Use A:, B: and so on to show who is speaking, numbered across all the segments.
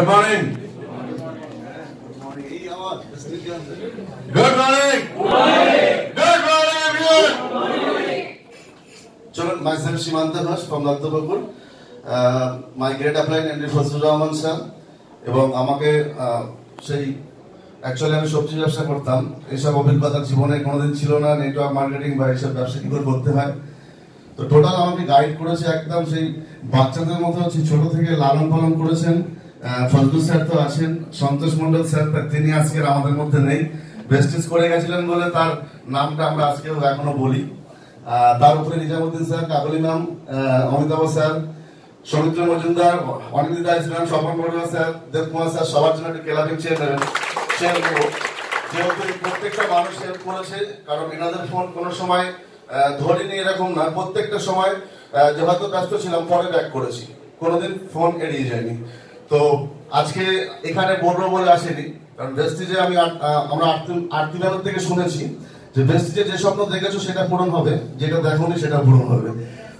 A: Good morning. Good morning. Good morning, everyone.
B: চলুন myself Seemanta Ghosh from দত্তবাবুর my great অ্যাপ্লাইন MD Fazlur Rahman sir এবং আমাকে সেই অ্যাকচুয়ালি আমি সবজি ব্যবসা করতাম এইসব অভিজ্ঞতা জীবনে কোনোদিন ছিল না নেটওয়ার্ক মার্কেটিং বা এইসব ব্যবসা কি করে করতে হয় তো টোটাল আমাকে গাইড করেছে একদম সেই বাচ্চাদের মতো হচ্ছে ছোট থেকে লালন পালন করেছেন ফজলু স্যার তো আছেন সন্তোষ মন্ডল স্যার তিনি আজকের আমাদের মধ্যে নেই। বেস্টিস করে গেছিলেন বলে তার নামটা আমরা আজকেও এখনও বলি। তার উপরে Nizamuddin sir, Kabli ma'am Amitabh sir, Soumitra Majumdar, Anindita ma'am Swapan Barua sir, Debkumar sir, সবার জন্য একটা ক্লাবিং চেয়ার নেবেন। চেয়ার নেব। যেহেতু প্রত্যেকটা মানুষ হেল্প করেছে, কারণ এনাদের ফোন কোনো সময় ধরিনি এরকম না। প্রত্যেকটা সময় যে হয়তো ব্যস্ত ছিলাম, পরে ব্যাক করেছি। কোনোদিন ফোন এড়িয়ে যায়নি। তো আজকে এখানে বলব বলে আসেনি, কারণ ভেস্টিজে আমি আমরা আরতি- আরতি ম্যামের থেকে শুনেছি যে ভেস্টিজে যে স্বপ্ন দেখেছ সেটা পূরণ হবে, যেটা দেখোনি সেটা পূরণ হবে।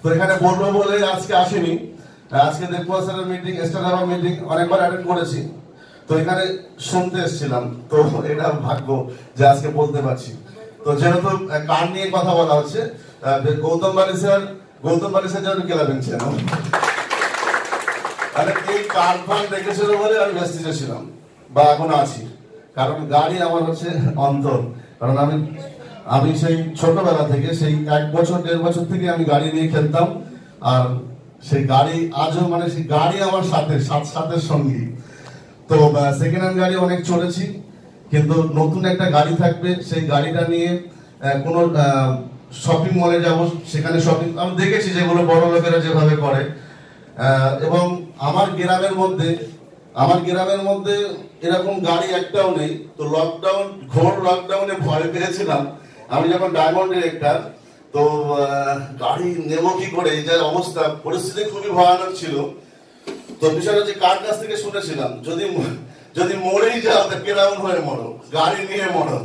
B: তো এখানে বলব বলে আজকে আসেনি। আজকে দেবকুমার স্যারের মিটিং এস্টার মিটিং অনেকবার অ্যাটেন্ড করেছি। তো এখানে শুনতে এসেছিলাম, তো এটা ভাগ্য যে আজকে বলতে পারছি। তো যেহেতু গান নিয়ে কথা বলা হচ্ছে গৌতম বালি স্যার, গৌতম বালি স্যার যেন কেলাবেন ছিলেন মানে এই কার ফান দেখেছিল বলে আমি ব্যস্তিতে ছিলাম? বা এখন আছি। কারণ গাড়ি আমার হচ্ছে অন্তর কারণ আমি আমি সেই ছোটবেলা থেকে সেই এক বছর, দেড় বছর থেকে আমি গাড়ি নিয়ে খেলতাম। আর সেই গাড়ি আজও মানে সেই গাড়ি আমার সাথে সাথ সাথের সঙ্গী। তো সেকেন্ড হ্যান্ড গাড়ি অনেক চড়েছি। কিন্তু নতুন একটা গাড়ি থাকবে, সেই গাড়িটা নিয়ে কোনো শপিং মলে যাব, সেখানে শপিং আমি দেখেছি যেগুলো বড় লোকেরা যেভাবে করে। এবং আমার গ্রামের মধ্যে, আমার গ্রামের মধ্যে এরকম গাড়ি একটাও নেই। তো লকডাউন ঘোর লকডাউনে ভয় পেয়েছিলাম। আমি যখন ডায়মন্ড ডিরেক্টর তো গাড়ি নেব কি করে? এই যে অবস্থা, পরিস্থিতি খুবই ভয়ানক ছিল। তো বিষয়টা যে কার কাছ থেকে শুনেছিলাম? যদি যদি মরেই যাও, তা কেরাউন হয়ে মরো, গাড়ি নিয়ে মরো।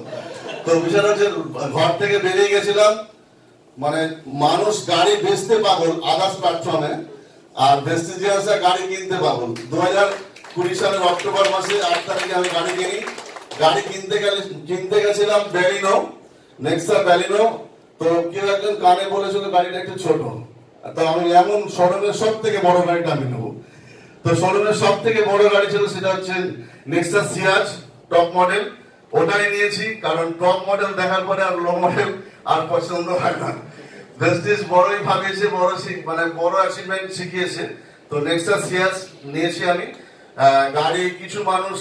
B: তো বিষয়টা হচ্ছে, ঘর থেকে বেরিয়ে গেছিলাম। মানে মানুষ গাড়ি বেচতে পাগল আদার্স প্ল্যাটফর্মে আর ভেস্টিজিয়াসে গাড়ি কিনতে পাগল দু হাজার কুড়ি সালের অক্টোবর মাসে আট তারিখে আমি গাড়ি কিনি। গাড়ি কিনতে গেলে কিনতে গেছিলাম ব্যালিনো নেক্সা ব্যালিনো তো কেউ একজন কানে বলেছিল গাড়িটা একটু ছোট। তো আমি এমন শোরুমের সব থেকে বড় গাড়িটা আমি নেব। তো শোরুমের সব থেকে বড় গাড়ি ছিল সেটা হচ্ছে নেক্সা সিয়াজ টপ মডেল ওটাই নিয়েছি, কারণ টপ মডেল দেখার পরে আর লো মডেল আর পছন্দ হয় না। ভেস্টিজ বড়ই ভাবিয়েছে, বড় মানে বড় অ্যাচিভমেন্ট শিখিয়েছে। তো নেক্সট সিয়াস নিয়েছি আমি। গাড়ি, কিছু মানুষ